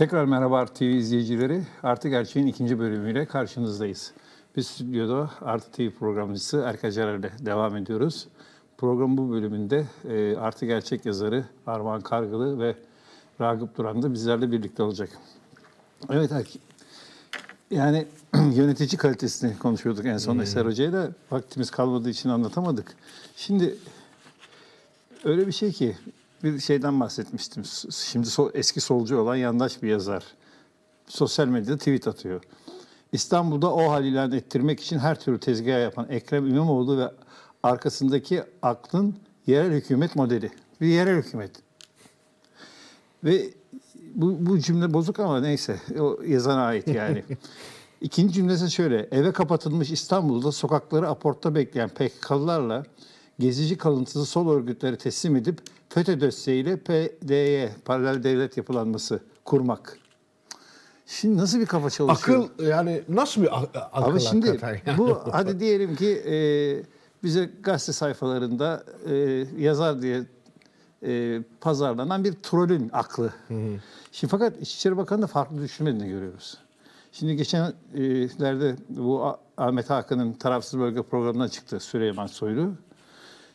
Tekrar merhaba Artı TV izleyicileri. Artı Gerçeğin ikinci bölümüyle karşınızdayız. Biz stüdyoda Artı TV programcısı Erka ile devam ediyoruz. Program bu bölümünde e, Artı Gerçek yazarı Armağan Kargılı ve Ragıp Duran da bizlerle birlikte olacak. Evet Erki, yani yönetici kalitesini konuşuyorduk en son hmm. Eser Hoca'ya da vaktimiz kalmadığı için anlatamadık. Şimdi öyle bir şey ki bir şeyden bahsetmiştim. Şimdi eski solcu olan yandaş bir yazar. Sosyal medyada tweet atıyor. İstanbul'da o hal ilan ettirmek için her türlü tezgah yapan Ekrem İmamoğlu ve arkasındaki aklın yerel hükümet modeli. Bir yerel hükümet. Ve bu, bu cümle bozuk ama neyse o yazana ait yani. İkinci cümlesi şöyle. Eve kapatılmış İstanbul'da sokakları aportta bekleyen PKK'lılarla gezici kalıntısı sol örgütleri teslim edip FETÖ desteğiyle PDY, paralel devlet yapılanması kurmak. Şimdi nasıl bir kafa çalışıyor? Akıl yani nasıl bir akıl Abi şimdi yani? bu hadi diyelim ki e, bize gazete sayfalarında e, yazar diye e, pazarlanan bir trolün aklı. Hı hı. Şimdi fakat İçişleri Bakanı da farklı düşünmediğini görüyoruz. Şimdi geçenlerde bu Ahmet Hakan'ın tarafsız bölge programına çıktı Süleyman Soylu.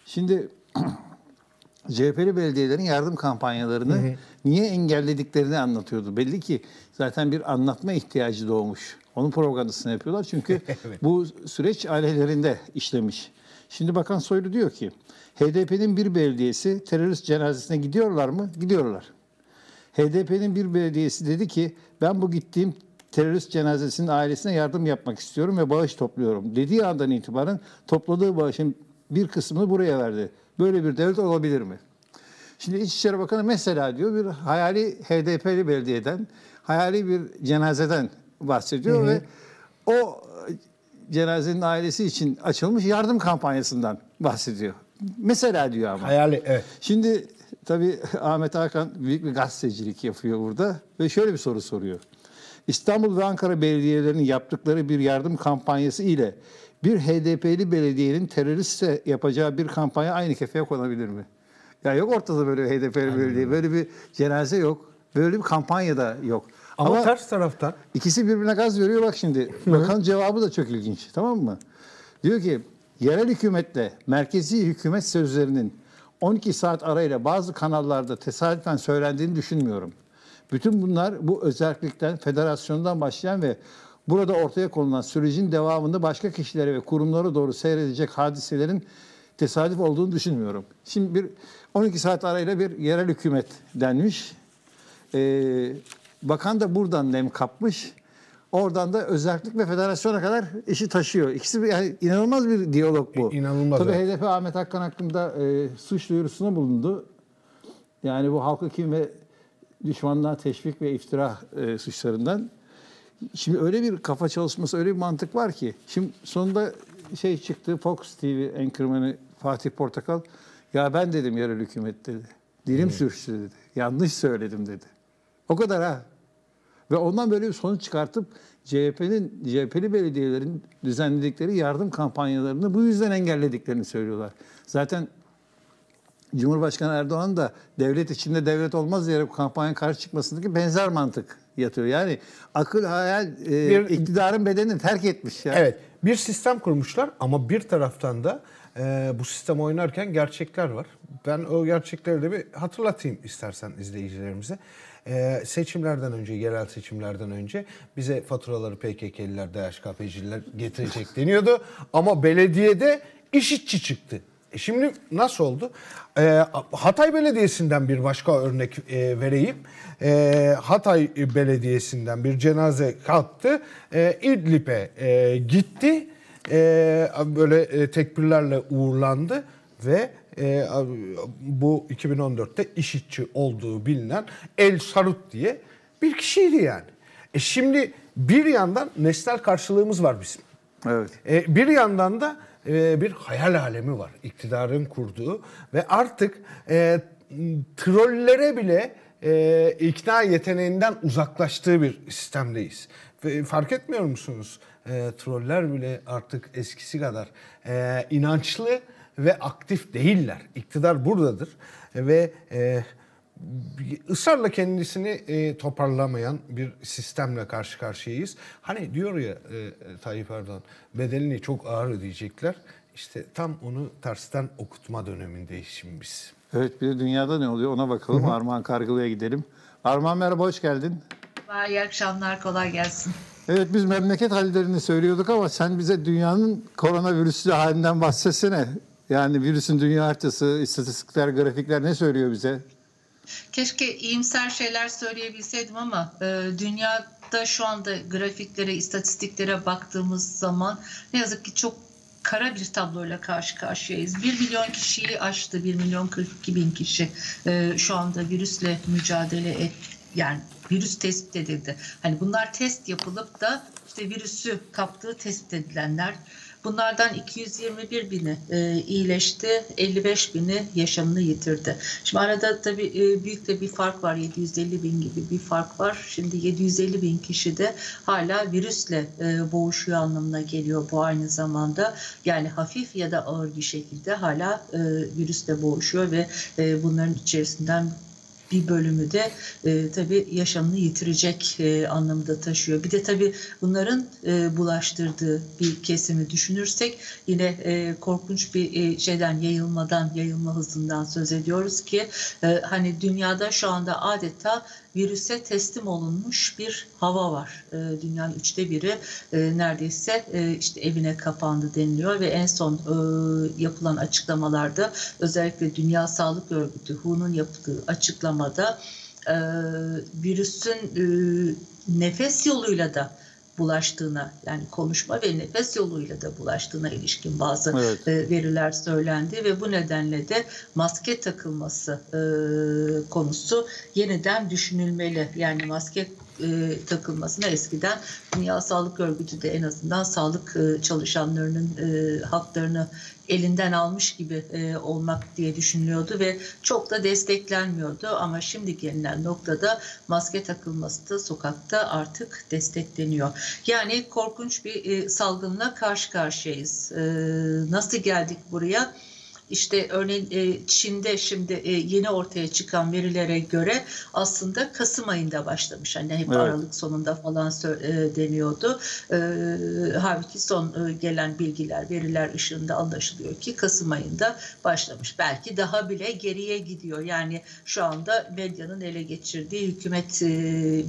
Şimdi CHP'li belediyelerin yardım kampanyalarını hı hı. niye engellediklerini anlatıyordu. Belli ki zaten bir anlatma ihtiyacı doğmuş. Onun propagandasını yapıyorlar çünkü evet. bu süreç ailelerinde işlemiş. Şimdi Bakan Soylu diyor ki HDP'nin bir belediyesi terörist cenazesine gidiyorlar mı? Gidiyorlar. HDP'nin bir belediyesi dedi ki ben bu gittiğim terörist cenazesinin ailesine yardım yapmak istiyorum ve bağış topluyorum. Dediği andan itibaren topladığı bağışın bir kısmını buraya verdi. Böyle bir devlet olabilir mi? Şimdi İçişleri Bakanı mesela diyor bir hayali HDP'li belediyeden, hayali bir cenazeden bahsediyor hı hı. ve o cenazenin ailesi için açılmış yardım kampanyasından bahsediyor. Mesela diyor ama. Hayali evet. Şimdi tabii Ahmet Hakan büyük bir gazetecilik yapıyor burada ve şöyle bir soru soruyor. İstanbul ve Ankara belediyelerinin yaptıkları bir yardım kampanyası ile bir HDP'li belediyenin teröriste yapacağı bir kampanya aynı kefeye konabilir mi? Ya yok ortada böyle HDP'li belediye, böyle bir cenaze yok, böyle bir kampanya da yok. Ama, Ama ters taraftan. İkisi birbirine gaz veriyor bak şimdi. Bakan cevabı da çok ilginç tamam mı? Diyor ki yerel hükümetle merkezi hükümet sözlerinin 12 saat arayla bazı kanallarda tesadüfen söylendiğini düşünmüyorum. Bütün bunlar bu özellikten federasyondan başlayan ve burada ortaya konulan sürecin devamında başka kişilere ve kurumlara doğru seyredecek hadiselerin tesadüf olduğunu düşünmüyorum. Şimdi bir 12 saat arayla bir yerel hükümet denmiş. Ee, bakan da buradan nem kapmış. Oradan da özellik ve federasyona kadar işi taşıyor. İkisi bir, yani inanılmaz bir diyalog bu. E, inanılmaz. Tabii evet. HDP Ahmet Hakan hakkında e, suç duyurusuna bulundu. Yani bu halkı kim ve düşmanlığa teşvik ve iftira e, suçlarından. Şimdi öyle bir kafa çalışması, öyle bir mantık var ki. Şimdi sonunda şey çıktı, Fox TV enkırmanı Fatih Portakal. Ya ben dedim yerel hükümet dedi. Dilim evet. sürçtü dedi. Yanlış söyledim dedi. O kadar ha. Ve ondan böyle bir sonuç çıkartıp CHP'nin CHP'li belediyelerin düzenledikleri yardım kampanyalarını bu yüzden engellediklerini söylüyorlar. Zaten Cumhurbaşkanı Erdoğan da devlet içinde devlet olmaz diyerek bu kampanya karşı çıkmasındaki benzer mantık yatıyor. Yani akıl hayal e, bir, iktidarın bedenini terk etmiş. Yani. Evet bir sistem kurmuşlar ama bir taraftan da e, bu sistem oynarken gerçekler var. Ben o gerçekleri de bir hatırlatayım istersen izleyicilerimize. Ee, seçimlerden önce, yerel seçimlerden önce bize faturaları PKK'liler, DHKP'ciler getirecek deniyordu. Ama belediyede işitçi çıktı. E şimdi nasıl oldu? Ee, Hatay Belediyesi'nden bir başka örnek e, vereyim. Ee, Hatay Belediyesi'nden bir cenaze kalktı. Ee, İdlib'e e, gitti. Ee, böyle e, tekbirlerle uğurlandı ve e, bu 2014'te işitçi olduğu bilinen El Sarut diye bir kişiydi yani. E şimdi bir yandan nesnel karşılığımız var bizim. Evet. E, bir yandan da e, bir hayal alemi var iktidarın kurduğu ve artık e, trollere bile e, ikna yeteneğinden uzaklaştığı bir sistemdeyiz. Ve fark etmiyor musunuz? E, troller bile artık eskisi kadar e, inançlı ve aktif değiller. İktidar buradadır ve e, ısrarla kendisini e, toparlamayan bir sistemle karşı karşıyayız. Hani diyor ya e, Tayyip Erdoğan bedelini çok ağır ödeyecekler. İşte tam onu tersten okutma dönemindeyiz şimdi biz. Evet bir de dünyada ne oluyor ona bakalım. Hı hı. Armağan Kargılı'ya gidelim. Armağan merhaba hoş geldin. İyi akşamlar kolay gelsin. Evet biz memleket hallerini söylüyorduk ama sen bize dünyanın koronavirüsü halinden bahsetsene. Yani virüsün dünya haritası, istatistikler, grafikler ne söylüyor bize? Keşke iyimser şeyler söyleyebilseydim ama e, dünyada şu anda grafiklere, istatistiklere baktığımız zaman ne yazık ki çok kara bir tabloyla karşı karşıyayız. 1 milyon kişiyi aştı, 1 milyon 42 bin kişi e, şu anda virüsle mücadele et, yani virüs tespit edildi. Hani bunlar test yapılıp da işte virüsü kaptığı tespit edilenler. Bunlardan 221 bini e, iyileşti, 55 bini yaşamını yitirdi. Şimdi arada tabii e, büyük de bir fark var, 750 bin gibi bir fark var. Şimdi 750 bin kişi de hala virüsle e, boğuşuyor anlamına geliyor bu aynı zamanda. Yani hafif ya da ağır bir şekilde hala e, virüsle boğuşuyor ve e, bunların içerisinden bir bölümü de e, tabii yaşamını yitirecek e, anlamda taşıyor. Bir de tabii bunların e, bulaştırdığı bir kesimi düşünürsek yine e, korkunç bir e, şeyden yayılmadan, yayılma hızından söz ediyoruz ki e, hani dünyada şu anda adeta virüse teslim olunmuş bir hava var. E, dünyanın üçte biri e, neredeyse e, işte evine kapandı deniliyor ve en son e, yapılan açıklamalarda özellikle Dünya Sağlık Örgütü WHO'nun yaptığı açıklamada e, virüsün e, nefes yoluyla da bulaştığına yani konuşma ve nefes yoluyla da bulaştığına ilişkin bazı evet. e, veriler söylendi ve bu nedenle de maske takılması e, konusu yeniden düşünülmeli. Yani maske e, takılmasına eskiden Dünya Sağlık Örgütü de en azından sağlık e, çalışanlarının e, haklarını elinden almış gibi e, olmak diye düşünülüyordu ve çok da desteklenmiyordu ama şimdi gelinen noktada maske takılması da sokakta artık destekleniyor. Yani korkunç bir e, salgınla karşı karşıyayız. E, nasıl geldik buraya? İşte örneğin e, Çin'de şimdi e, yeni ortaya çıkan verilere göre aslında Kasım ayında başlamış. Hani hep evet. Aralık sonunda falan e, deniyordu. Halbuki son gelen bilgiler, veriler ışığında anlaşılıyor ki Kasım ayında başlamış. Belki daha bile geriye gidiyor. Yani şu anda medyanın ele geçirdiği hükümet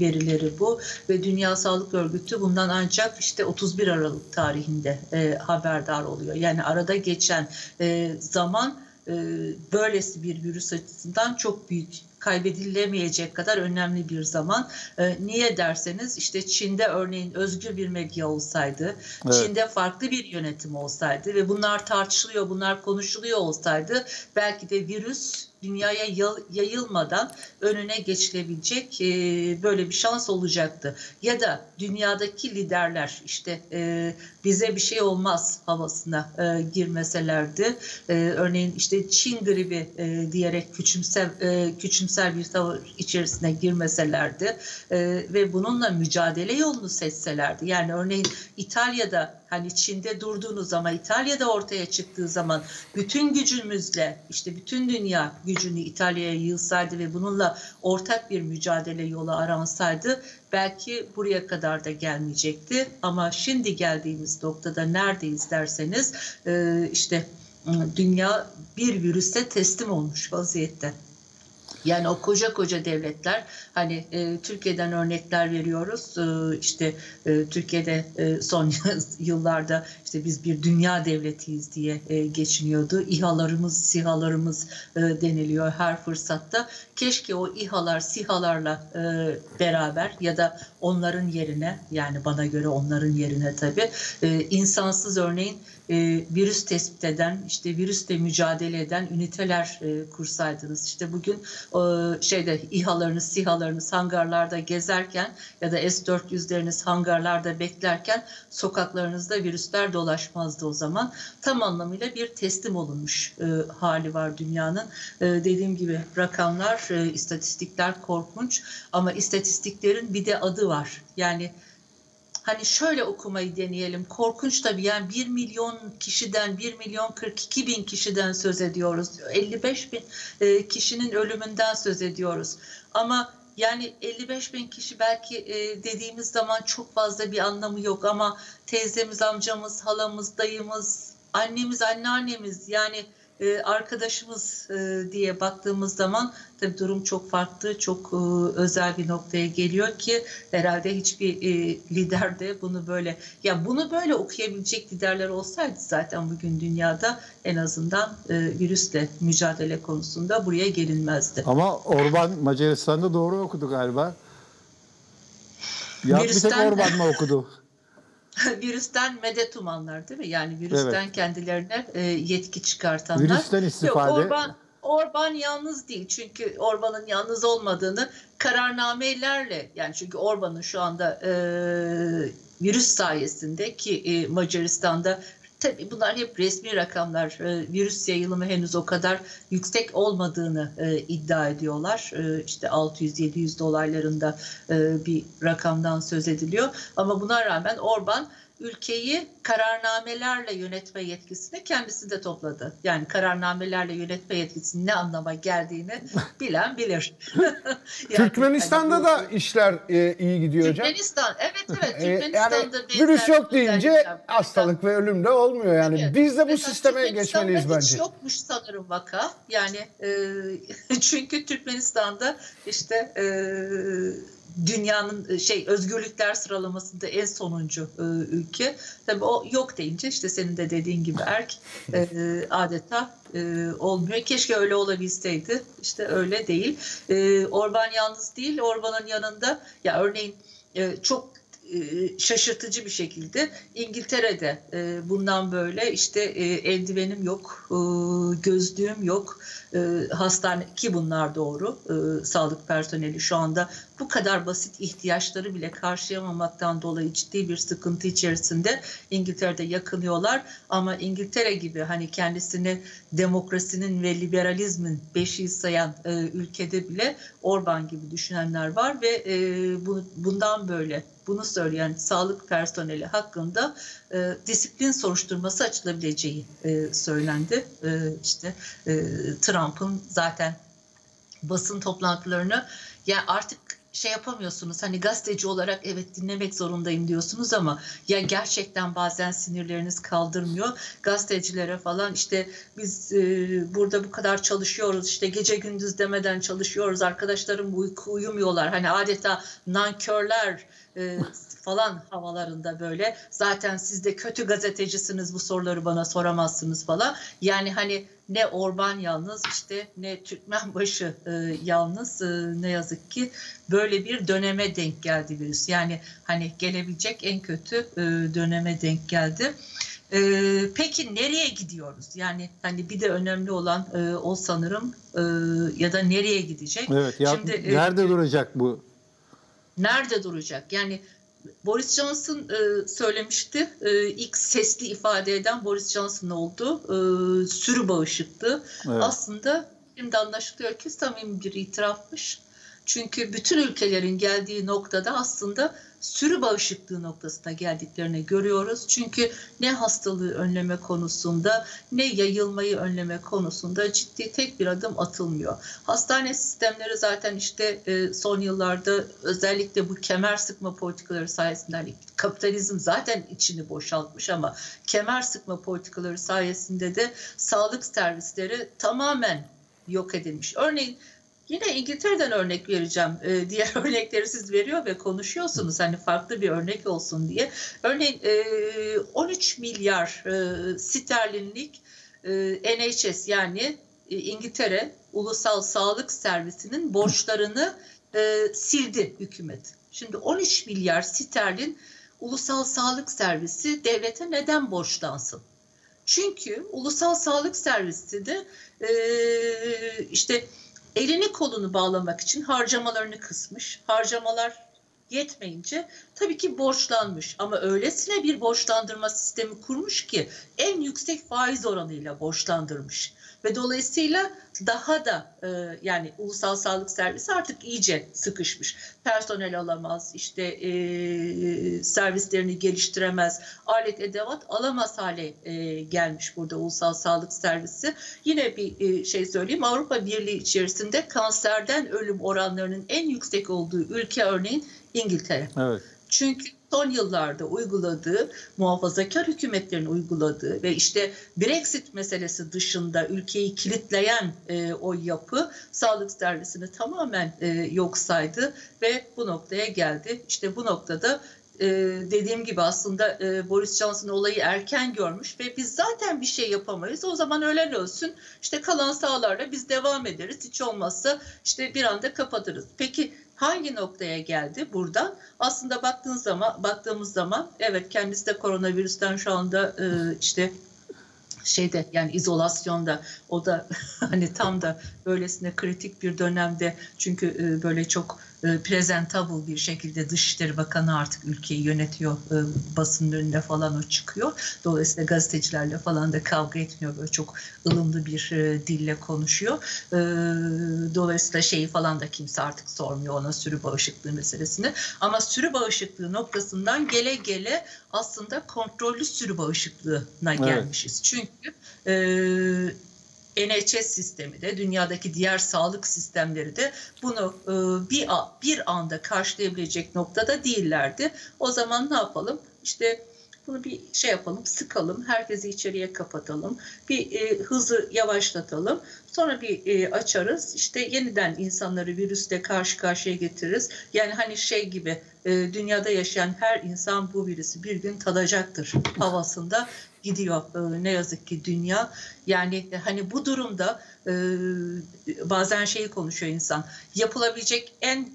verileri bu ve Dünya Sağlık Örgütü bundan ancak işte 31 Aralık tarihinde haberdar oluyor. Yani arada geçen zaman zaman e, böylesi bir virüs açısından çok büyük kaybedilemeyecek kadar önemli bir zaman. E, niye derseniz işte Çin'de örneğin özgür bir medya olsaydı, evet. Çin'de farklı bir yönetim olsaydı ve bunlar tartışılıyor, bunlar konuşuluyor olsaydı belki de virüs dünyaya yayılmadan önüne geçilebilecek e, böyle bir şans olacaktı. Ya da dünyadaki liderler işte e, bize bir şey olmaz havasına e, girmeselerdi. E, örneğin işte Çin gribi e, diyerek küçümser, e, küçümser bir tavır içerisine girmeselerdi e, ve bununla mücadele yolunu seçselerdi. Yani örneğin İtalya'da hani Çin'de durduğunuz zaman İtalya'da ortaya çıktığı zaman bütün gücümüzle işte bütün dünya gücünü İtalya'ya yığsaydı ve bununla ortak bir mücadele yolu aransaydı belki buraya kadar da gelmeyecekti. Ama şimdi geldiğimiz noktada neredeyiz derseniz e, işte dünya bir virüse teslim olmuş vaziyette. Yani o koca koca devletler hani e, Türkiye'den örnekler veriyoruz. E, işte e, Türkiye'de e, son yıllarda işte biz bir dünya devletiyiz diye e, geçiniyordu. İHA'larımız, SİHA'larımız e, deniliyor her fırsatta. Keşke o İHA'lar, SİHA'larla e, beraber ya da onların yerine yani bana göre onların yerine tabii e, insansız örneğin e, virüs tespit eden, işte virüsle mücadele eden üniteler e, kursaydınız. İşte bugün e, şeyde İHA'larınız, SİHA'larınız hangarlarda gezerken ya da S-400'leriniz hangarlarda beklerken sokaklarınızda virüsler dolaşmazdı o zaman. Tam anlamıyla bir teslim olunmuş e, hali var dünyanın. E, dediğim gibi rakamlar, e, istatistikler korkunç ama istatistiklerin bir de adı var. Yani hani şöyle okumayı deneyelim. Korkunç tabii yani 1 milyon kişiden 1 milyon 42 bin kişiden söz ediyoruz. 55 bin e, kişinin ölümünden söz ediyoruz. Ama yani 55 bin kişi belki e, dediğimiz zaman çok fazla bir anlamı yok ama teyzemiz, amcamız, halamız, dayımız, annemiz, anneannemiz yani e, arkadaşımız e, diye baktığımız zaman tabii durum çok farklı, çok e, özel bir noktaya geliyor ki herhalde hiçbir e, lider de bunu böyle ya bunu böyle okuyabilecek liderler olsaydı zaten bugün dünyada en azından e, virüsle mücadele konusunda buraya gelinmezdi. Ama Orban Macaristan'da doğru okudu galiba. Ya bir tek Virüsten- Orban mı okudu? virüsten medet umanlar değil mi? Yani virüsten kendilerine e, yetki çıkartanlar. Virüsten istifade. Yok Orban, Orban yalnız değil. Çünkü Orban'ın yalnız olmadığını kararnamelerle yani çünkü Orban'ın şu anda e, virüs sayesinde ki e, Macaristan'da tabii bunlar hep resmi rakamlar. E, virüs yayılımı henüz o kadar yüksek olmadığını e, iddia ediyorlar. E, işte 600-700 dolaylarında e, bir rakamdan söz ediliyor. Ama buna rağmen Orban ülkeyi kararnamelerle yönetme yetkisini kendisi de topladı. Yani kararnamelerle yönetme yetkisinin ne anlama geldiğini bilen bilir. Yani Türkmenistan'da hani bu- da işler e, iyi gidiyor hocam. Türkmenistan evet evet E, Türkmenistan'da yani virüs yok deyince özellikler. hastalık ve ölüm de olmuyor yani. Evet. Biz de bu Mesela sisteme geçmeliyiz hiç bence. yokmuş sanırım vaka. Yani e, çünkü Türkmenistan'da işte e, dünyanın e, şey özgürlükler sıralamasında en sonuncu e, ülke. Tabii o yok deyince işte senin de dediğin gibi erk e, adeta e, olmuyor. Keşke öyle olabilseydi. İşte öyle değil. E, Orban yalnız değil. Orban'ın yanında ya örneğin e, çok e, şaşırtıcı bir şekilde İngiltere'de e, bundan böyle işte eldivenim yok, gözlüğüm yok, hastane ki bunlar doğru sağlık personeli şu anda bu kadar basit ihtiyaçları bile karşılayamamaktan dolayı ciddi bir sıkıntı içerisinde İngiltere'de yakınıyorlar ama İngiltere gibi hani kendisini demokrasinin ve liberalizmin beşiği sayan e, ülkede bile Orban gibi düşünenler var ve e, bu, bundan böyle bunu söyleyen sağlık personeli hakkında e, disiplin soruşturması açılabileceği e, söylendi. E, işte e, Trump'ın zaten basın toplantılarını ya artık şey yapamıyorsunuz. Hani gazeteci olarak evet dinlemek zorundayım diyorsunuz ama ya gerçekten bazen sinirleriniz kaldırmıyor. Gazetecilere falan işte biz e, burada bu kadar çalışıyoruz işte gece gündüz demeden çalışıyoruz arkadaşlarım uyku uyumuyorlar. Hani adeta nankörler e, falan havalarında böyle zaten siz de kötü gazetecisiniz bu soruları bana soramazsınız falan yani hani ne Orban yalnız işte ne Türkmenbaşı e, yalnız e, ne yazık ki böyle bir döneme denk geldi virüs. Yani hani gelebilecek en kötü e, döneme denk geldi. E, peki nereye gidiyoruz? Yani hani bir de önemli olan e, o sanırım e, ya da nereye gidecek? Evet. Ya, Şimdi, e, nerede duracak bu? nerede duracak? Yani Boris Johnson e, söylemişti. E, ilk sesli ifade eden Boris Johnson oldu. E, sürü bağışıklığı. Evet. Aslında şimdi anlaşılıyor ki samimi bir itirafmış. Çünkü bütün ülkelerin geldiği noktada aslında sürü bağışıklığı noktasına geldiklerini görüyoruz. Çünkü ne hastalığı önleme konusunda ne yayılmayı önleme konusunda ciddi tek bir adım atılmıyor. Hastane sistemleri zaten işte e, son yıllarda özellikle bu kemer sıkma politikaları sayesinde hani kapitalizm zaten içini boşaltmış ama kemer sıkma politikaları sayesinde de sağlık servisleri tamamen yok edilmiş. Örneğin Yine İngiltere'den örnek vereceğim. Ee, diğer örnekleri siz veriyor ve konuşuyorsunuz. Hani farklı bir örnek olsun diye. Örneğin e, 13 milyar e, sterlinlik e, NHS yani e, İngiltere Ulusal Sağlık Servisi'nin borçlarını e, sildi hükümet. Şimdi 13 milyar sterlin Ulusal Sağlık Servisi devlete neden borçlansın? Çünkü Ulusal Sağlık Servisi de e, işte elini kolunu bağlamak için harcamalarını kısmış. Harcamalar yetmeyince tabii ki borçlanmış ama öylesine bir borçlandırma sistemi kurmuş ki en yüksek faiz oranıyla borçlandırmış ve dolayısıyla daha da e, yani ulusal sağlık servisi artık iyice sıkışmış. Personel alamaz, işte e, servislerini geliştiremez, alet edevat alamaz hale e, gelmiş burada ulusal sağlık servisi. Yine bir e, şey söyleyeyim Avrupa Birliği içerisinde kanserden ölüm oranlarının en yüksek olduğu ülke örneğin İngiltere. Evet. Çünkü son yıllarda uyguladığı, muhafazakar hükümetlerin uyguladığı ve işte Brexit meselesi dışında ülkeyi kilitleyen e, o yapı sağlık servisini tamamen e, yok saydı ve bu noktaya geldi. İşte bu noktada e, dediğim gibi aslında e, Boris Johnson olayı erken görmüş ve biz zaten bir şey yapamayız. O zaman ölen ölsün. İşte kalan sağlarla biz devam ederiz. Hiç olmazsa işte bir anda kapatırız. Peki hangi noktaya geldi buradan? Aslında baktığınız zaman baktığımız zaman evet kendisi de koronavirüsten şu anda e, işte şeyde yani izolasyonda o da hani tam da böylesine kritik bir dönemde çünkü e, böyle çok e, presentable bir şekilde Dışişleri Bakanı artık ülkeyi yönetiyor e, basının önünde falan o çıkıyor. Dolayısıyla gazetecilerle falan da kavga etmiyor böyle çok ılımlı bir e, dille konuşuyor. E, dolayısıyla şeyi falan da kimse artık sormuyor ona sürü bağışıklığı meselesini. Ama sürü bağışıklığı noktasından gele gele aslında kontrollü sürü bağışıklığına gelmişiz. Evet. Çünkü e, NHS sistemi de dünyadaki diğer sağlık sistemleri de bunu e, bir bir anda karşılayabilecek noktada değillerdi. O zaman ne yapalım? İşte bunu bir şey yapalım, sıkalım, herkesi içeriye kapatalım, bir e, hızı yavaşlatalım. Sonra bir e, açarız, işte yeniden insanları virüsle karşı karşıya getiririz. Yani hani şey gibi e, dünyada yaşayan her insan bu virüsü bir gün tadacaktır havasında gidiyor e, ne yazık ki dünya. Yani e, hani bu durumda e, bazen şeyi konuşuyor insan, yapılabilecek en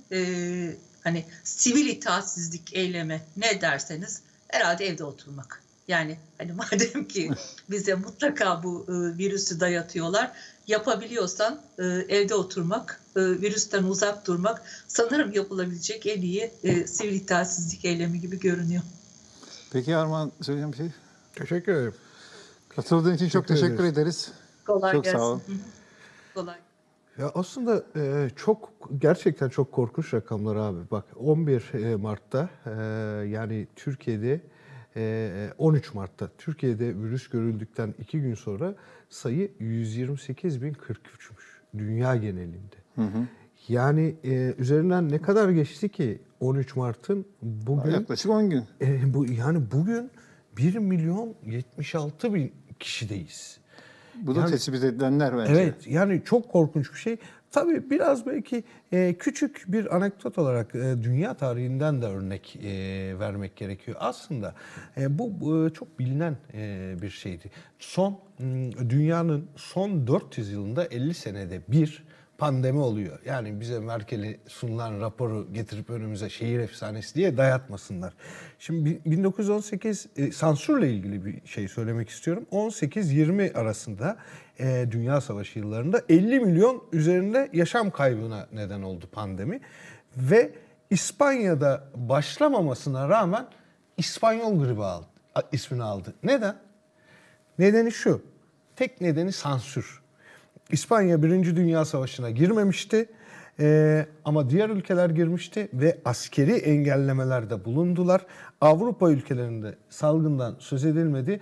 hani sivil itaatsizlik eylemi ne derseniz herhalde evde oturmak. Yani hani madem ki bize mutlaka bu virüsü dayatıyorlar, yapabiliyorsan evde oturmak, virüsten uzak durmak sanırım yapılabilecek en iyi sivil itaatsizlik eylemi gibi görünüyor. Peki Armağan söyleyeceğim bir şey. Teşekkür ederim. Katıldığın için çok teşekkür, teşekkür ederiz. Kolay çok gelsin. sağ ol. Kolay. Ya aslında e, çok gerçekten çok korkunç rakamlar abi. Bak 11 e, Mart'ta e, yani Türkiye'de e, 13 Mart'ta Türkiye'de virüs görüldükten 2 gün sonra sayı 128.043'müş dünya genelinde. Hı hı. Yani e, üzerinden ne kadar geçti ki 13 Mart'ın bugün yaklaşık 10 gün. E, bu yani bugün 1 milyon 76 bin kişideyiz. Bu da yani, tespit edilenler bence. Evet yani çok korkunç bir şey. Tabii biraz belki e, küçük bir anekdot olarak e, dünya tarihinden de örnek e, vermek gerekiyor. Aslında e, bu e, çok bilinen e, bir şeydi. Son dünyanın son 400 yılında 50 senede bir pandemi oluyor. Yani bize Merkel'i sunulan raporu getirip önümüze şehir efsanesi diye dayatmasınlar. Şimdi 1918 e, sansürle ilgili bir şey söylemek istiyorum. 18-20 arasında e, Dünya Savaşı yıllarında 50 milyon üzerinde yaşam kaybına neden oldu pandemi. Ve İspanya'da başlamamasına rağmen İspanyol gribi aldı, ismini aldı. Neden? Nedeni şu. Tek nedeni sansür. İspanya Birinci Dünya Savaşı'na girmemişti. Ee, ama diğer ülkeler girmişti ve askeri engellemelerde bulundular. Avrupa ülkelerinde salgından söz edilmedi.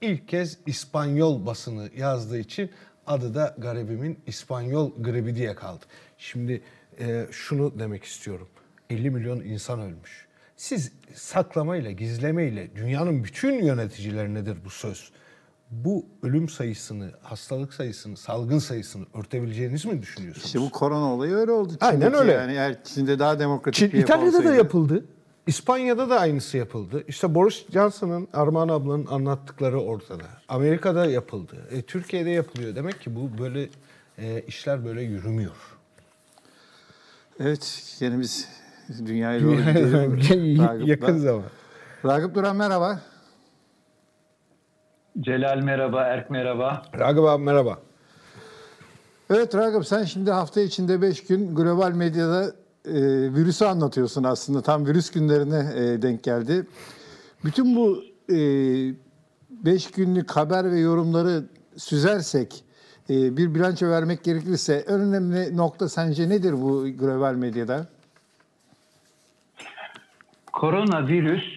İlk kez İspanyol basını yazdığı için adı da garibimin İspanyol gribi diye kaldı. Şimdi e, şunu demek istiyorum. 50 milyon insan ölmüş. Siz saklamayla, gizlemeyle dünyanın bütün yöneticilerinidir bu söz bu ölüm sayısını, hastalık sayısını, salgın sayısını örtebileceğiniz mi düşünüyorsunuz? İşte bu korona olayı öyle oldu. Çin'deki Aynen öyle. Yani eğer Çin'de daha demokratik Çin, bir İtalya'da olsaydı. da yapıldı. İspanya'da da aynısı yapıldı. İşte Boris Johnson'ın, Armağan ablanın anlattıkları ortada. Amerika'da yapıldı. E, Türkiye'de yapılıyor. Demek ki bu böyle e, işler böyle yürümüyor. Evet, yine biz dünyaya doğru. Yakın zaman. Ragıp Duran merhaba. Celal merhaba, Erk merhaba. Ragıp abi merhaba. Evet Ragıp sen şimdi hafta içinde 5 gün global medyada e, virüsü anlatıyorsun aslında. Tam virüs günlerine e, denk geldi. Bütün bu 5 e, günlük haber ve yorumları süzersek e, bir bilanço vermek gerekirse en önemli nokta sence nedir bu global medyada? Koronavirüs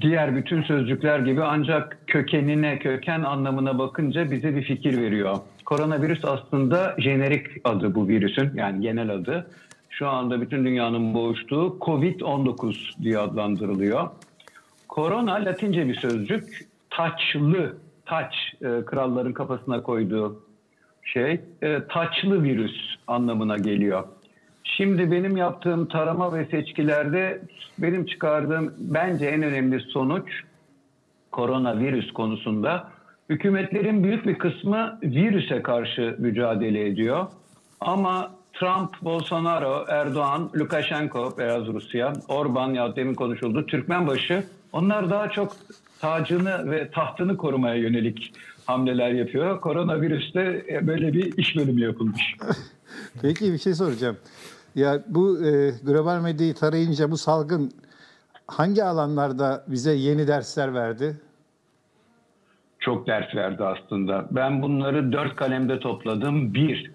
diğer bütün sözcükler gibi ancak kökenine, köken anlamına bakınca bize bir fikir veriyor. Koronavirüs aslında jenerik adı bu virüsün yani genel adı. Şu anda bütün dünyanın boğuştuğu COVID-19 diye adlandırılıyor. Korona latince bir sözcük. Taçlı, taç e, kralların kafasına koyduğu şey. E, taçlı virüs anlamına geliyor. Şimdi benim yaptığım tarama ve seçkilerde benim çıkardığım bence en önemli sonuç koronavirüs konusunda hükümetlerin büyük bir kısmı virüse karşı mücadele ediyor. Ama Trump, Bolsonaro, Erdoğan, Lukashenko, Beyaz Rusya, Orban ya demin konuşuldu, Türkmenbaşı onlar daha çok tacını ve tahtını korumaya yönelik hamleler yapıyor. Koronavirüste böyle bir iş bölümü yapılmış. Peki bir şey soracağım. Ya bu e, global medyayı tarayınca bu salgın hangi alanlarda bize yeni dersler verdi? Çok ders verdi aslında. Ben bunları dört kalemde topladım. Bir,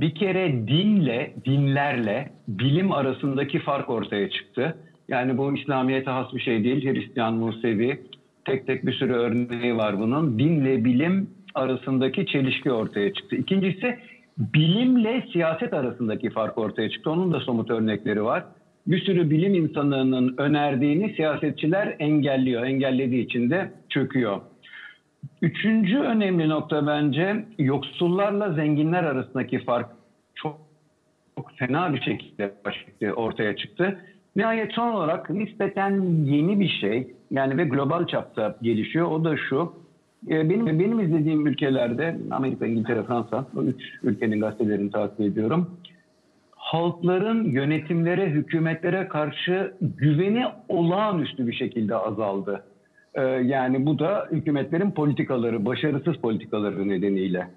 bir kere dinle, dinlerle bilim arasındaki fark ortaya çıktı. Yani bu İslamiyet'e has bir şey değil. Hristiyan, Musevi, tek tek bir sürü örneği var bunun. Dinle bilim arasındaki çelişki ortaya çıktı. İkincisi bilimle siyaset arasındaki fark ortaya çıktı. Onun da somut örnekleri var. Bir sürü bilim insanının önerdiğini siyasetçiler engelliyor. Engellediği için de çöküyor. Üçüncü önemli nokta bence yoksullarla zenginler arasındaki fark çok, çok fena bir şekilde ortaya çıktı. Nihayet son olarak nispeten yeni bir şey yani ve global çapta gelişiyor. O da şu benim benim izlediğim ülkelerde Amerika, İngiltere, Fransa bu üç ülkenin gazetelerini takip ediyorum. Halkların yönetimlere, hükümetlere karşı güveni olağanüstü bir şekilde azaldı. Ee, yani bu da hükümetlerin politikaları, başarısız politikaları nedeniyle.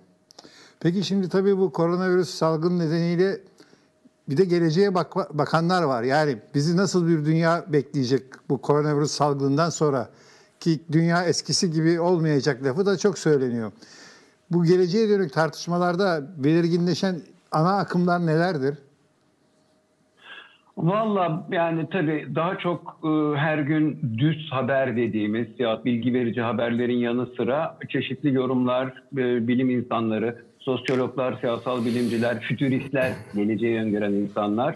Peki şimdi tabii bu koronavirüs salgın nedeniyle bir de geleceğe bak bakanlar var. Yani bizi nasıl bir dünya bekleyecek bu koronavirüs salgından sonra? Ki dünya eskisi gibi olmayacak lafı da çok söyleniyor. Bu geleceğe dönük tartışmalarda belirginleşen ana akımlar nelerdir? Valla yani tabii daha çok e, her gün düz haber dediğimiz ya bilgi verici haberlerin yanı sıra çeşitli yorumlar, e, bilim insanları, sosyologlar, siyasal bilimciler, fütüristler, geleceği öngören insanlar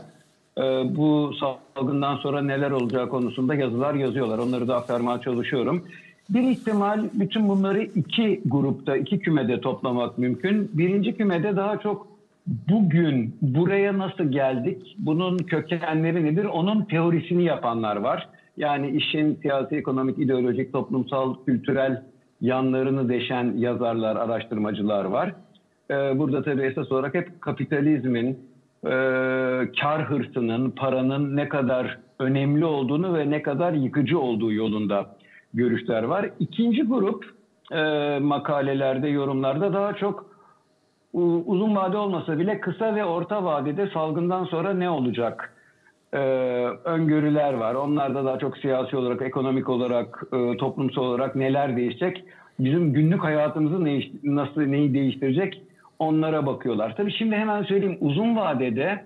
bu salgından sonra neler olacağı konusunda yazılar yazıyorlar. Onları da aktarmaya çalışıyorum. Bir ihtimal bütün bunları iki grupta, iki kümede toplamak mümkün. Birinci kümede daha çok bugün buraya nasıl geldik, bunun kökenleri nedir, onun teorisini yapanlar var. Yani işin siyasi, ekonomik, ideolojik, toplumsal, kültürel yanlarını deşen yazarlar, araştırmacılar var. Ee, burada tabii esas olarak hep kapitalizmin, e, kar hırsının, paranın ne kadar önemli olduğunu ve ne kadar yıkıcı olduğu yolunda görüşler var. İkinci grup e, makalelerde, yorumlarda daha çok uzun vade olmasa bile kısa ve orta vadede salgından sonra ne olacak e, öngörüler var. Onlarda daha çok siyasi olarak, ekonomik olarak, e, toplumsal olarak neler değişecek? Bizim günlük hayatımızı ne, nasıl neyi değiştirecek? Onlara bakıyorlar. Tabii şimdi hemen söyleyeyim uzun vadede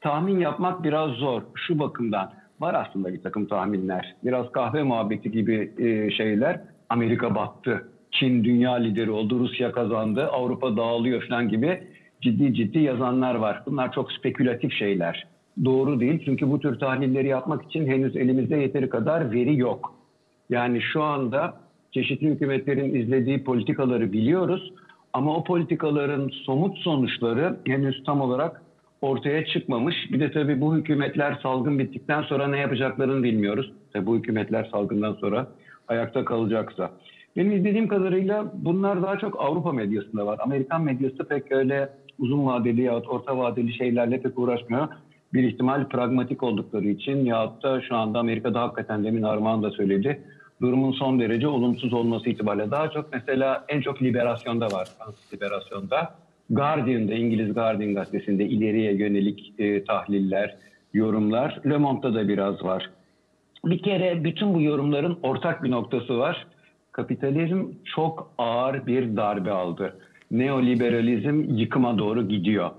tahmin yapmak biraz zor şu bakımdan. Var aslında bir takım tahminler. Biraz kahve muhabbeti gibi e, şeyler. Amerika battı. Çin dünya lideri oldu. Rusya kazandı. Avrupa dağılıyor falan gibi ciddi ciddi yazanlar var. Bunlar çok spekülatif şeyler. Doğru değil. Çünkü bu tür tahlilleri yapmak için henüz elimizde yeteri kadar veri yok. Yani şu anda çeşitli hükümetlerin izlediği politikaları biliyoruz ama o politikaların somut sonuçları henüz tam olarak ortaya çıkmamış. Bir de tabii bu hükümetler salgın bittikten sonra ne yapacaklarını bilmiyoruz. Tabii bu hükümetler salgından sonra ayakta kalacaksa. Benim izlediğim kadarıyla bunlar daha çok Avrupa medyasında var. Amerikan medyası pek öyle uzun vadeli ya orta vadeli şeylerle pek uğraşmıyor. Bir ihtimal pragmatik oldukları için ya da şu anda Amerika'da hakikaten demin Armağan da söyledi durumun son derece olumsuz olması itibariyle. Daha çok mesela en çok liberasyonda var, Fransız liberasyonda. Guardian'da, İngiliz Guardian gazetesinde ileriye yönelik e, tahliller, yorumlar. Le Monde'da da biraz var. Bir kere bütün bu yorumların ortak bir noktası var. Kapitalizm çok ağır bir darbe aldı. Neoliberalizm yıkıma doğru gidiyor.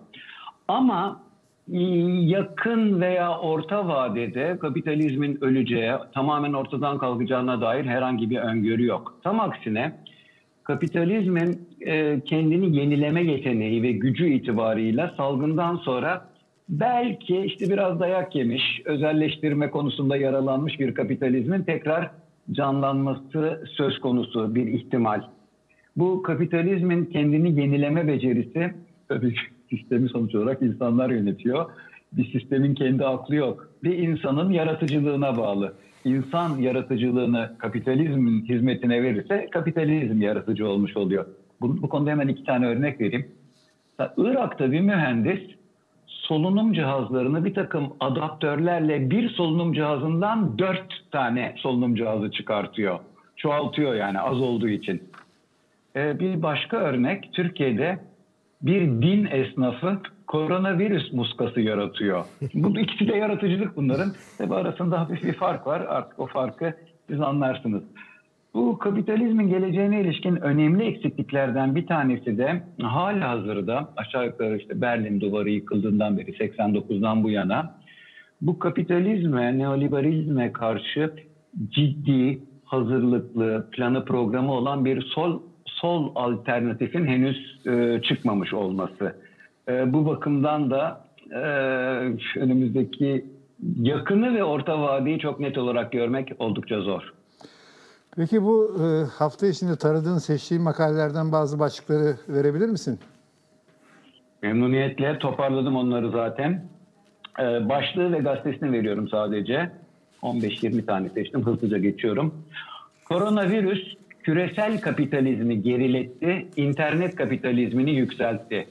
Ama yakın veya orta vadede kapitalizmin öleceği, tamamen ortadan kalkacağına dair herhangi bir öngörü yok. Tam aksine kapitalizmin e, kendini yenileme yeteneği ve gücü itibarıyla salgından sonra belki işte biraz dayak yemiş, özelleştirme konusunda yaralanmış bir kapitalizmin tekrar canlanması söz konusu bir ihtimal. Bu kapitalizmin kendini yenileme becerisi tabii sistemi sonuç olarak insanlar yönetiyor. Bir sistemin kendi aklı yok. Bir insanın yaratıcılığına bağlı. İnsan yaratıcılığını kapitalizmin hizmetine verirse kapitalizm yaratıcı olmuş oluyor. Bu, bu konuda hemen iki tane örnek vereyim. Irak'ta bir mühendis solunum cihazlarını bir takım adaptörlerle bir solunum cihazından dört tane solunum cihazı çıkartıyor. Çoğaltıyor yani az olduğu için. Ee, bir başka örnek Türkiye'de bir din esnafı koronavirüs muskası yaratıyor. Bu ikisi de yaratıcılık bunların. Tabi arasında hafif bir fark var. Artık o farkı siz anlarsınız. Bu kapitalizmin geleceğine ilişkin önemli eksikliklerden bir tanesi de hala hazırda aşağı yukarı işte Berlin duvarı yıkıldığından beri 89'dan bu yana bu kapitalizme, neoliberalizme karşı ciddi, hazırlıklı, planı programı olan bir sol sol alternatifin henüz e, çıkmamış olması. E, bu bakımdan da e, önümüzdeki yakını ve orta vadeyi çok net olarak görmek oldukça zor. Peki bu e, hafta içinde taradığın, seçtiğin makalelerden bazı başlıkları verebilir misin? Memnuniyetle toparladım onları zaten. Ee, başlığı ve gazetesini veriyorum sadece. 15-20 tane seçtim, hızlıca geçiyorum. Koronavirüs küresel kapitalizmi geriletti, internet kapitalizmini yükseltti.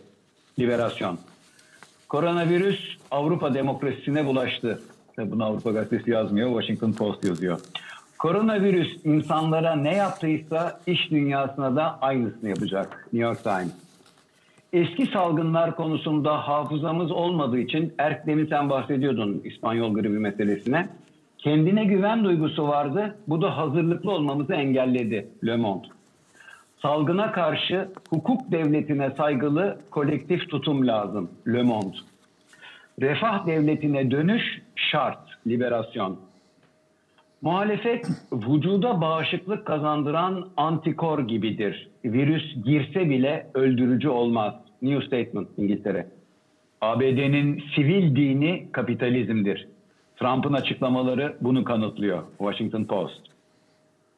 Liberasyon. Koronavirüs Avrupa demokrasisine bulaştı. Bunu Avrupa Gazetesi yazmıyor, Washington Post yazıyor. Koronavirüs insanlara ne yaptıysa iş dünyasına da aynısını yapacak. New York Times. Eski salgınlar konusunda hafızamız olmadığı için Erk demin sen bahsediyordun İspanyol gribi meselesine. Kendine güven duygusu vardı. Bu da hazırlıklı olmamızı engelledi Le Monde. Salgına karşı hukuk devletine saygılı kolektif tutum lazım Le Monde. Refah devletine dönüş şart, liberasyon. Muhalefet vücuda bağışıklık kazandıran antikor gibidir. Virüs girse bile öldürücü olmaz. New Statement İngiltere. ABD'nin sivil dini kapitalizmdir. Trump'ın açıklamaları bunu kanıtlıyor. Washington Post.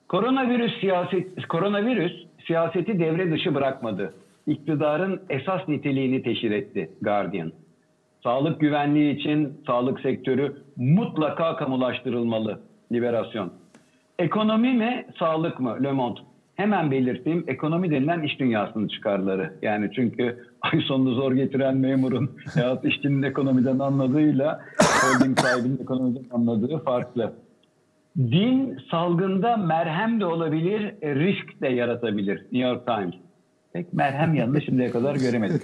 Koronavirüs siyaset koronavirüs siyaseti devre dışı bırakmadı. İktidarın esas niteliğini teşhir etti Guardian. Sağlık güvenliği için sağlık sektörü mutlaka kamulaştırılmalı. Liberasyon. Ekonomi mi, sağlık mı? Le Monde. Hemen belirteyim, ekonomi denilen iş dünyasının çıkarları. Yani çünkü ay sonunu zor getiren memurun ya işçinin ekonomiden anladığıyla holding sahibinin ekonomiden anladığı farklı. Din salgında merhem de olabilir, risk de yaratabilir. New York Times. Tek merhem yanında şimdiye kadar göremedik.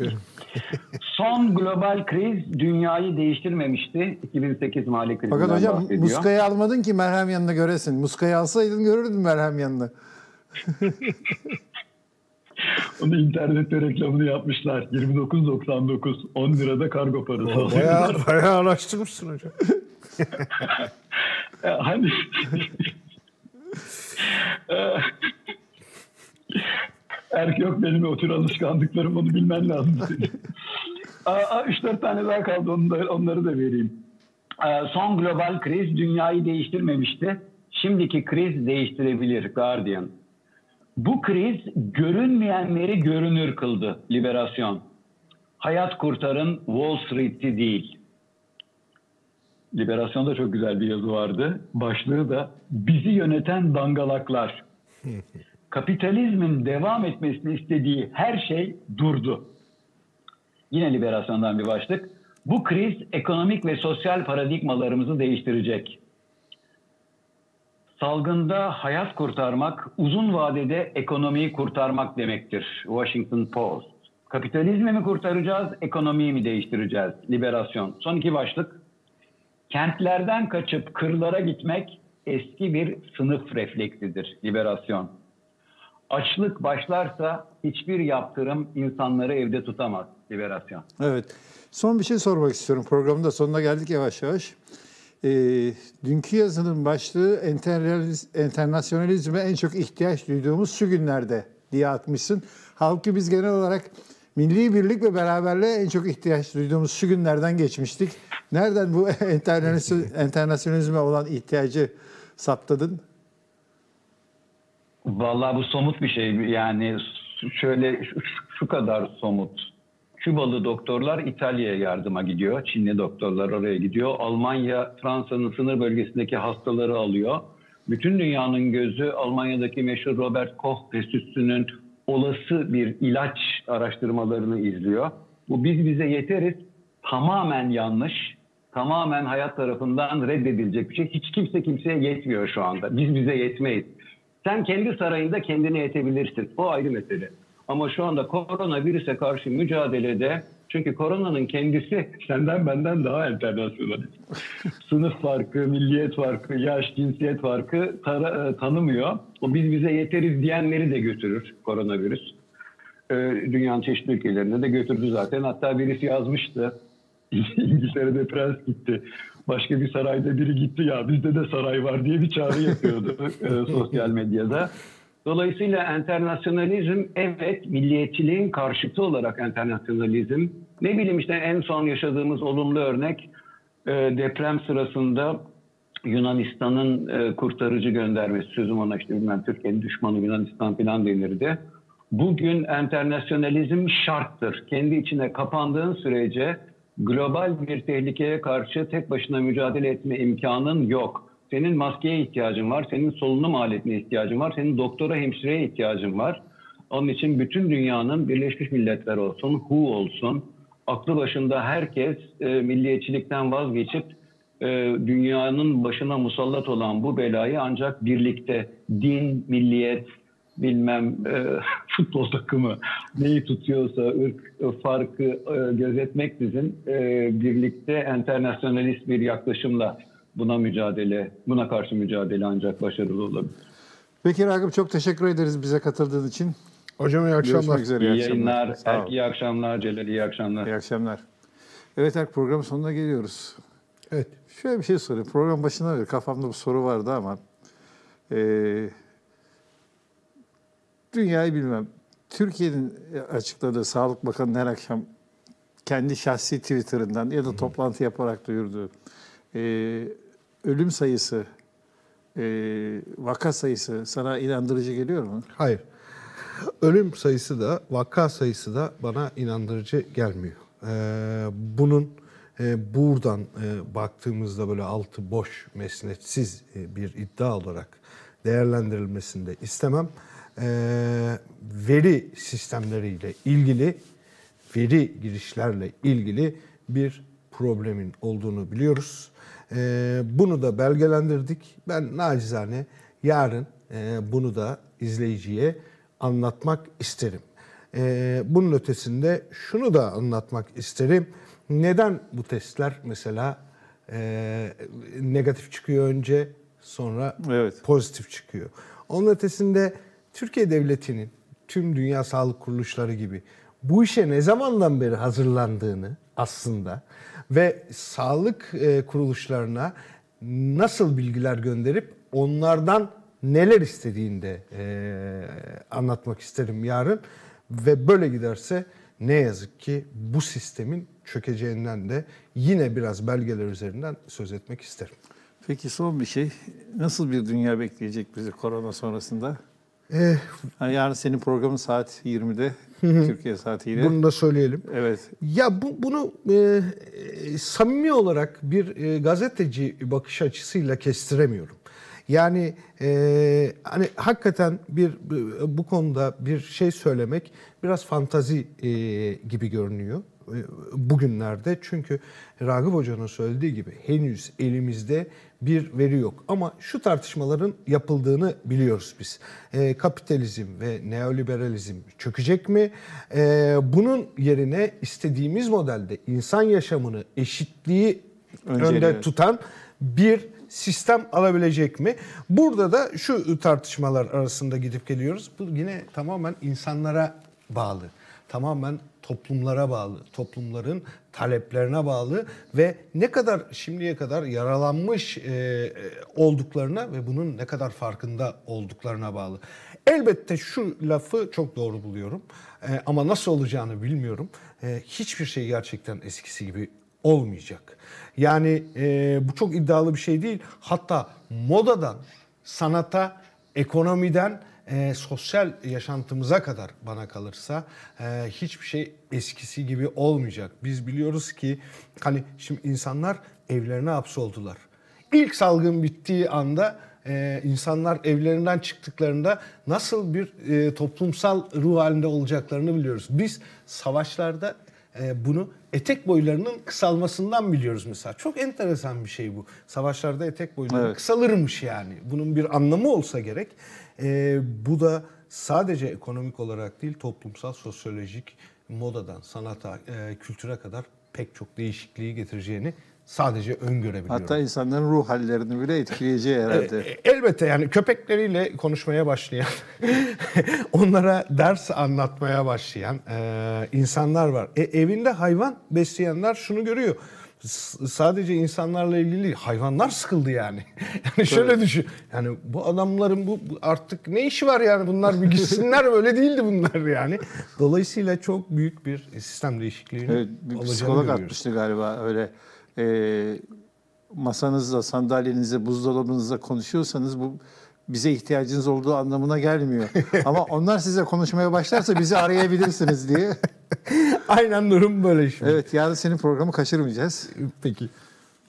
Son global kriz dünyayı değiştirmemişti. 2008 mali krizinden Fakat hocam bahsediyor. muskayı almadın ki merhem yanında göresin. Muskayı alsaydın görürdün merhem yanında. Onu internette reklamını yapmışlar. 29.99 10 lirada kargo parası. Bayağı, bayağı araştırmışsın hocam. hani Erk yok benim o tür alışkanlıklarım onu bilmen lazım senin. 3-4 tane daha kaldı da, onları da vereyim. Aa, son global kriz dünyayı değiştirmemişti. Şimdiki kriz değiştirebilir Guardian. Bu kriz görünmeyenleri görünür kıldı. Liberasyon. Hayat kurtarın Wall Street'i değil. Liberasyon'da çok güzel bir yazı vardı. Başlığı da bizi yöneten dangalaklar. Kapitalizmin devam etmesini istediği her şey durdu. Yine liberasyondan bir başlık. Bu kriz ekonomik ve sosyal paradigmalarımızı değiştirecek. Salgında hayat kurtarmak, uzun vadede ekonomiyi kurtarmak demektir. Washington Post. Kapitalizmi mi kurtaracağız, ekonomiyi mi değiştireceğiz? Liberasyon. Son iki başlık. Kentlerden kaçıp kırlara gitmek eski bir sınıf refleksidir, liberasyon. Açlık başlarsa hiçbir yaptırım insanları evde tutamaz, liberasyon. Evet. Son bir şey sormak istiyorum. Programın da sonuna geldik yavaş yavaş. Ee, dünkü yazının başlığı "Enternalis- internasyonalizme en çok ihtiyaç duyduğumuz şu günlerde diye atmışsın. Halbuki biz genel olarak milli birlik ve beraberliğe en çok ihtiyaç duyduğumuz şu günlerden geçmiştik. Nereden bu internasyonalizme olan ihtiyacı saptadın? Vallahi bu somut bir şey. Yani şöyle şu kadar somut. Kübalı doktorlar İtalya'ya yardıma gidiyor. Çinli doktorlar oraya gidiyor. Almanya Fransa'nın sınır bölgesindeki hastaları alıyor. Bütün dünyanın gözü Almanya'daki meşhur Robert Koch Enstitüsü'nün olası bir ilaç araştırmalarını izliyor. Bu biz bize yeteriz. Tamamen yanlış. Tamamen hayat tarafından reddedilecek bir şey. Hiç kimse kimseye yetmiyor şu anda. Biz bize yetmeyiz. Sen kendi sarayında kendine yetebilirsin. O ayrı mesele. Ama şu anda koronavirüse karşı mücadelede çünkü koronanın kendisi senden benden daha internasyonel. Sınıf farkı, milliyet farkı, yaş, cinsiyet farkı tara- e, tanımıyor. O biz bize yeteriz diyenleri de götürür koronavirüs. Ee, dünyanın çeşitli ülkelerinde de götürdü zaten. Hatta birisi yazmıştı. İngiltere'de prens gitti. Başka bir sarayda biri gitti ya bizde de saray var diye bir çağrı yapıyordu e, sosyal medyada. Dolayısıyla enternasyonalizm evet milliyetçiliğin karşıtı olarak enternasyonalizm. Ne bileyim işte en son yaşadığımız olumlu örnek e, deprem sırasında Yunanistan'ın e, kurtarıcı göndermesi. Sözüm ona işte bilmem Türkiye'nin düşmanı Yunanistan falan denirdi. Bugün enternasyonalizm şarttır. Kendi içine kapandığın sürece global bir tehlikeye karşı tek başına mücadele etme imkanın yok. Senin maskeye ihtiyacın var, senin solunum aletine ihtiyacın var, senin doktora hemşireye ihtiyacın var. Onun için bütün dünyanın Birleşmiş Milletler olsun, WHO olsun, aklı başında herkes e, milliyetçilikten vazgeçip e, dünyanın başına musallat olan bu belayı ancak birlikte din, milliyet, bilmem e, futbol takımı neyi tutuyorsa ırk farkı e, gözetmeksizin e, birlikte enternasyonalist bir yaklaşımla buna mücadele, buna karşı mücadele ancak başarılı olabilir. Peki Ragıp çok teşekkür ederiz bize katıldığın için. Hocam iyi akşamlar. Görüşmek üzere. İyi, iyi akşamlar. yayınlar, ol. Erk, iyi akşamlar Celal, iyi akşamlar. İyi akşamlar. Evet Erk programın sonuna geliyoruz. Evet. Şöyle bir şey sorayım. Program başında beri kafamda bir soru vardı ama eee dünyayı bilmem. Türkiye'nin açıkladığı Sağlık Bakanı'nın her akşam kendi şahsi Twitter'ından ya da toplantı yaparak duyurduğu eee, ölüm sayısı, eee, vaka sayısı sana inandırıcı geliyor mu? Hayır. Ölüm sayısı da, vaka sayısı da bana inandırıcı gelmiyor. Ee, bunun e, buradan e, baktığımızda böyle altı boş, mesnetsiz e, bir iddia olarak değerlendirilmesini de istemem. Ee, veri sistemleriyle ilgili, veri girişlerle ilgili bir problemin olduğunu biliyoruz. Ee, bunu da belgelendirdik. Ben nacizane yarın e, bunu da izleyiciye anlatmak isterim. Ee, bunun ötesinde şunu da anlatmak isterim. Neden bu testler mesela e, negatif çıkıyor önce sonra Evet. pozitif çıkıyor. Onun ötesinde Türkiye Devleti'nin tüm dünya sağlık kuruluşları gibi bu işe ne zamandan beri hazırlandığını aslında ve sağlık e, kuruluşlarına nasıl bilgiler gönderip onlardan neler istediğini de e, anlatmak isterim yarın. Ve böyle giderse ne yazık ki bu sistemin çökeceğinden de yine biraz belgeler üzerinden söz etmek isterim. Peki son bir şey. Nasıl bir dünya bekleyecek bizi korona sonrasında? Ha, yarın senin programın saat 20'de Türkiye saatiyle. bunu da söyleyelim. Evet. Ya bu, bunu e, e, samimi olarak bir e, gazeteci bakış açısıyla kestiremiyorum. Yani e, hani hakikaten bir bu konuda bir şey söylemek biraz fantazi e, gibi görünüyor e, bugünlerde. Çünkü Ragıp Hoca'nın söylediği gibi henüz elimizde bir veri yok. Ama şu tartışmaların yapıldığını biliyoruz biz. E, kapitalizm ve neoliberalizm çökecek mi? E, bunun yerine istediğimiz modelde insan yaşamını, eşitliği Önceliği, önde tutan bir sistem alabilecek mi? Burada da şu tartışmalar arasında gidip geliyoruz. Bu yine tamamen insanlara bağlı. Tamamen toplumlara bağlı. Toplumların taleplerine bağlı ve ne kadar şimdiye kadar yaralanmış e, e, olduklarına ve bunun ne kadar farkında olduklarına bağlı. Elbette şu lafı çok doğru buluyorum. E, ama nasıl olacağını bilmiyorum. E, hiçbir şey gerçekten eskisi gibi olmayacak. Yani e, bu çok iddialı bir şey değil. Hatta modadan, sanata, ekonomiden, e, sosyal yaşantımıza kadar bana kalırsa e, hiçbir şey eskisi gibi olmayacak. Biz biliyoruz ki hani şimdi insanlar evlerine hapsoldular. İlk salgın bittiği anda e, insanlar evlerinden çıktıklarında nasıl bir e, toplumsal ruh halinde olacaklarını biliyoruz. Biz savaşlarda e, bunu etek boylarının kısalmasından biliyoruz mesela. Çok enteresan bir şey bu. Savaşlarda etek boyları Evet. kısalırmış yani. Bunun bir anlamı olsa gerek. E, bu da sadece ekonomik olarak değil toplumsal, sosyolojik, modadan, sanata, e, kültüre kadar pek çok değişikliği getireceğini sadece öngörebiliyorum. Hatta insanların ruh hallerini bile etkileyeceği herhalde. E, Elbette yani köpekleriyle konuşmaya başlayan, onlara ders anlatmaya başlayan e, insanlar var. E, evinde hayvan besleyenler şunu görüyor. Sadece insanlarla ilgili değil, hayvanlar sıkıldı yani. Yani şöyle düşün. Yani bu adamların bu bu artık ne işi var yani bunlar bir gitsinler böyle değildi bunlar yani. Dolayısıyla çok büyük bir sistem değişikliğinin Evet, bir psikolog görüyoruz. atmıştı galiba öyle e, masanızla, sandalyenizle, buzdolabınızla konuşuyorsanız bu bize ihtiyacınız olduğu anlamına gelmiyor. Ama onlar size konuşmaya başlarsa bizi arayabilirsiniz diye. Aynen durum böyle şimdi. Evet yarın senin programı kaçırmayacağız. Peki.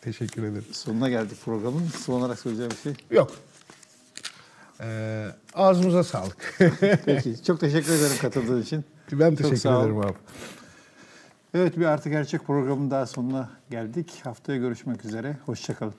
Teşekkür ederim. Sonuna geldik programın. Son olarak söyleyeceğim bir şey. Yok. Ee, ağzımıza sağlık. Peki. Çok teşekkür ederim katıldığın için. ben Çok teşekkür ol. ederim abi. Evet bir Artı Gerçek programının daha sonuna geldik. Haftaya görüşmek üzere. Hoşçakalın.